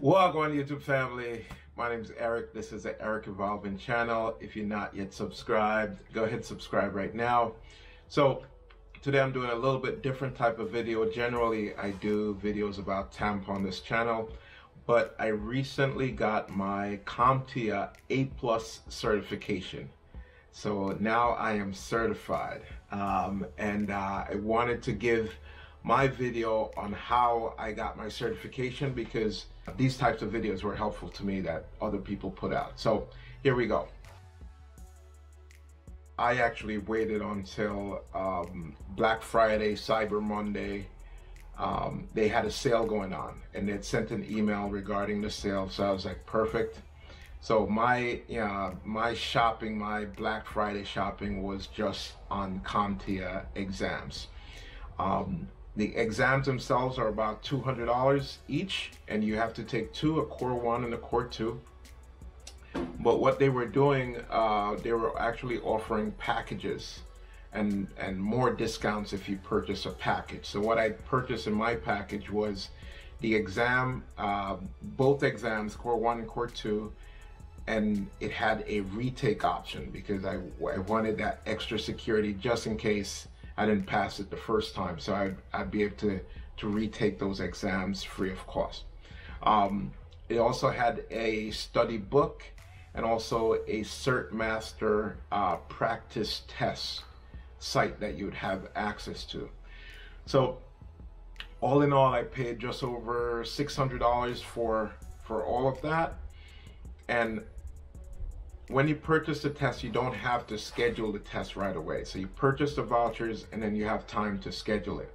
Welcome YouTube family. My name is Eric. This is the Eric Evolving channel. If you're not yet subscribed, go ahead and subscribe right now. So today I'm doing a little bit different type of video. Generally, I do videos about Tampa on this channel, but I recently got my CompTIA A Plus certification. So now I am certified um, and uh, I wanted to give my video on how I got my certification because these types of videos were helpful to me that other people put out. So here we go. I actually waited until um, Black Friday, Cyber Monday. Um, they had a sale going on and they'd sent an email regarding the sale. So I was like, perfect. So my know, my shopping, my Black Friday shopping was just on CompTIA exams. Um, the exams themselves are about $200 each, and you have to take two, a core one and a core two. But what they were doing, uh, they were actually offering packages and, and more discounts if you purchase a package. So what I purchased in my package was the exam, uh, both exams, core one and core two, and it had a retake option because I, I wanted that extra security just in case I didn't pass it the first time. So I'd, I'd be able to, to retake those exams free of cost. Um, it also had a study book and also a Cert Master uh, practice test site that you would have access to. So all in all, I paid just over $600 for, for all of that. And when you purchase the test, you don't have to schedule the test right away. So you purchase the vouchers and then you have time to schedule it.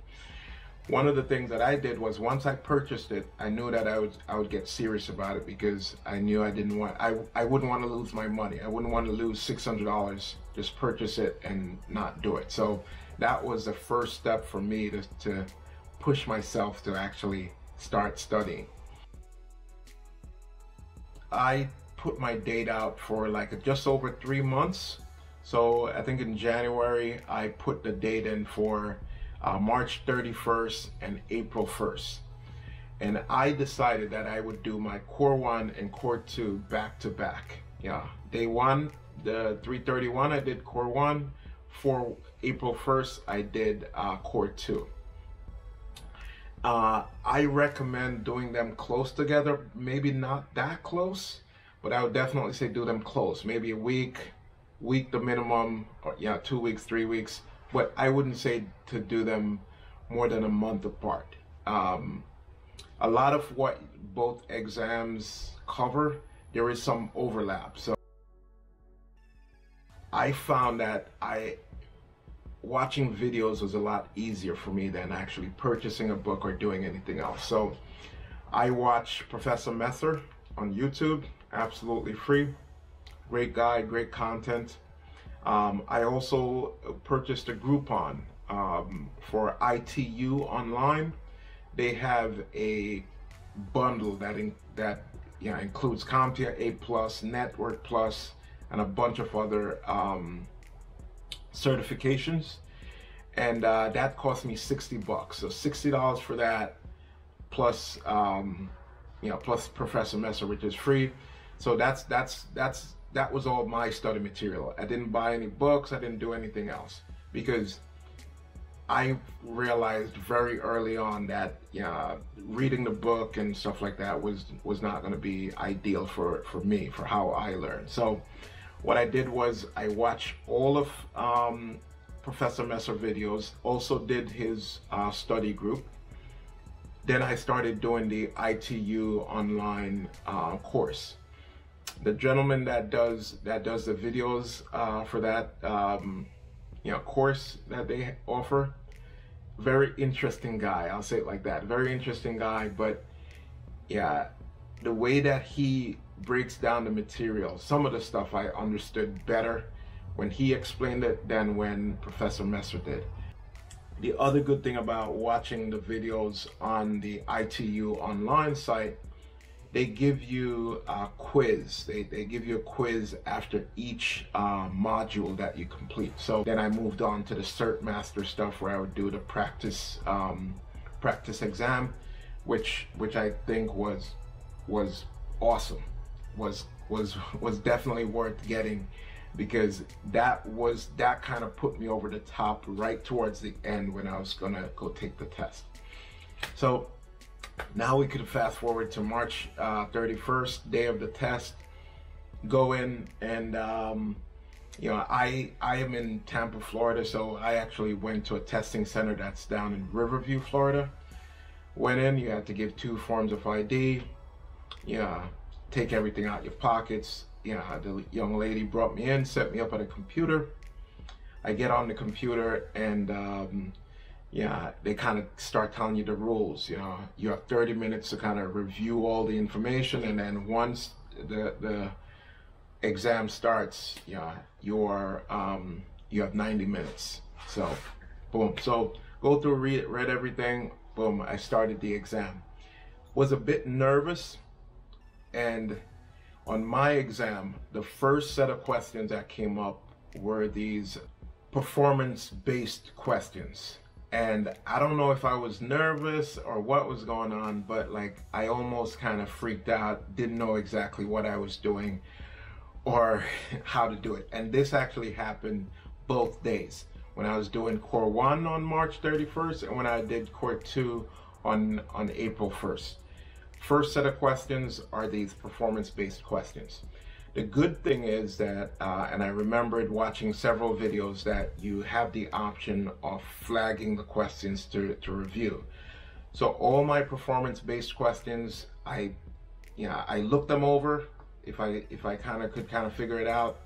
One of the things that I did was once I purchased it, I knew that I would I would get serious about it because I knew I didn't want I I wouldn't want to lose my money. I wouldn't want to lose six hundred dollars just purchase it and not do it. So that was the first step for me to to push myself to actually start studying. I put my date out for like just over three months. So I think in January, I put the date in for uh, March 31st and April 1st. And I decided that I would do my core one and core two back to back. Yeah, day one, the 331, I did core one. For April 1st, I did uh, core two. Uh, I recommend doing them close together, maybe not that close, but I would definitely say do them close, maybe a week, week the minimum, or yeah, two weeks, three weeks. But I wouldn't say to do them more than a month apart. Um, a lot of what both exams cover, there is some overlap. So I found that I watching videos was a lot easier for me than actually purchasing a book or doing anything else. So I watch Professor Messer on YouTube absolutely free. Great guide, great content. Um, I also purchased a Groupon um, for ITU online. They have a bundle that in, that yeah includes CompTIA A Plus, Network Plus, and a bunch of other um, certifications. And uh, that cost me 60 bucks. So $60 for that, plus um, you know, plus Professor Messer, which is free. So that's that's that's that was all my study material. I didn't buy any books. I didn't do anything else because I realized very early on that reading the book and stuff like that was was not going to be ideal for for me for how I learned. So what I did was I watched all of um, Professor Messer videos. Also did his uh, study group. Then I started doing the ITU online uh, course the gentleman that does that does the videos uh, for that um, you know course that they offer very interesting guy i'll say it like that very interesting guy but yeah the way that he breaks down the material some of the stuff i understood better when he explained it than when professor messer did. The other good thing about watching the videos on the itu online site they give you a quiz. They, they give you a quiz after each uh, module that you complete. So then I moved on to the Cert Master stuff where I would do the practice um, practice exam, which which I think was was awesome. Was was was definitely worth getting because that was that kind of put me over the top right towards the end when I was gonna go take the test. So now we could fast forward to March uh, 31st, day of the test. Go in and um, you know I I am in Tampa, Florida, so I actually went to a testing center that's down in Riverview, Florida. Went in, you had to give two forms of ID. Yeah, take everything out of your pockets. Yeah, the young lady brought me in, set me up at a computer. I get on the computer and um, yeah, they kind of start telling you the rules. You know, you have 30 minutes to kind of review all the information, and then once the the exam starts, know, you're um, you have 90 minutes. So, boom. So go through, read, read everything. Boom. I started the exam. Was a bit nervous, and on my exam, the first set of questions that came up were these performance-based questions and I don't know if I was nervous or what was going on, but like I almost kind of freaked out, didn't know exactly what I was doing or how to do it. And this actually happened both days. When I was doing core one on March 31st and when I did core two on, on April 1st. First set of questions are these performance-based questions. The good thing is that, uh, and I remembered watching several videos that you have the option of flagging the questions to, to review. So all my performance-based questions, I, yeah, I looked them over. If I if I kind of could kind of figure it out,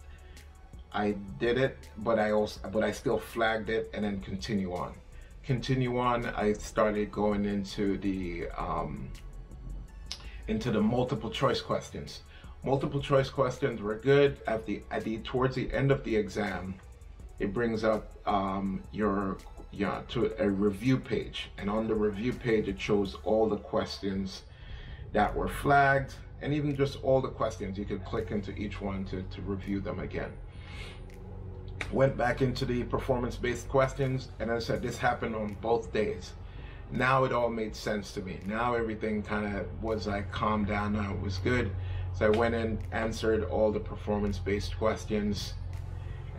I did it, but I also but I still flagged it and then continue on. Continue on. I started going into the um, into the multiple choice questions multiple choice questions were good. At the at the towards the end of the exam, it brings up um, your yeah to a review page, and on the review page it shows all the questions that were flagged, and even just all the questions. You could click into each one to to review them again. Went back into the performance-based questions, and as I said, this happened on both days now it all made sense to me. Now everything kind of was like calmed down. Now it was good. So I went and answered all the performance-based questions,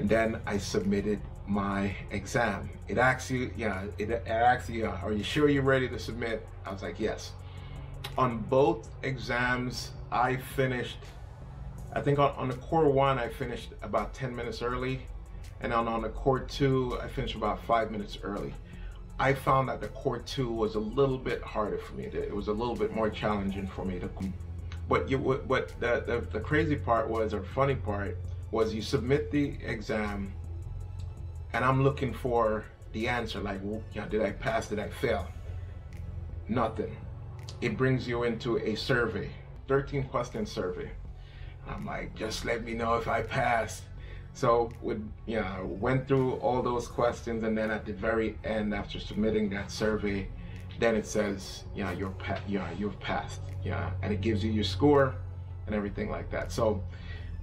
and then I submitted my exam. It asks you, yeah, it, it asks you, are you sure you're ready to submit? I was like, yes. On both exams, I finished, I think on, on the core one, I finished about 10 minutes early. And on, on the core two, I finished about five minutes early. I found that the core two was a little bit harder for me. it was a little bit more challenging for me to what you what the, the, the crazy part was or funny part was you submit the exam and I'm looking for the answer like well, yeah, did I pass? Did I fail? Nothing. It brings you into a survey 13 question survey. I'm like just let me know if I passed so with you know went through all those questions and then at the very end after submitting that survey then it says, yeah, you're pa- yeah, you've passed, yeah, and it gives you your score and everything like that. So,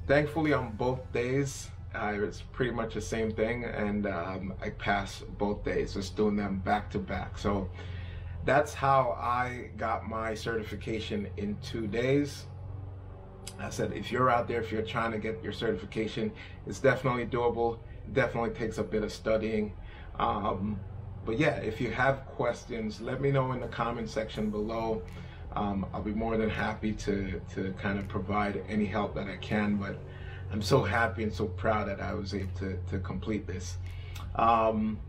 thankfully, on both days, uh, it's pretty much the same thing, and um, I passed both days, just doing them back to back. So, that's how I got my certification in two days. I said, if you're out there, if you're trying to get your certification, it's definitely doable. It definitely takes a bit of studying. Um, but yeah, if you have questions, let me know in the comment section below. Um, I'll be more than happy to, to kind of provide any help that I can, but I'm so happy and so proud that I was able to, to complete this. Um,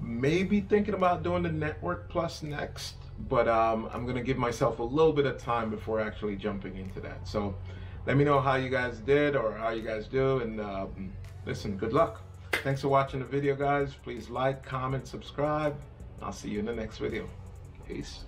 maybe thinking about doing the Network Plus next, but um, I'm gonna give myself a little bit of time before actually jumping into that. So let me know how you guys did or how you guys do, and um, listen, good luck. Thanks for watching the video, guys. Please like, comment, subscribe. I'll see you in the next video. Peace.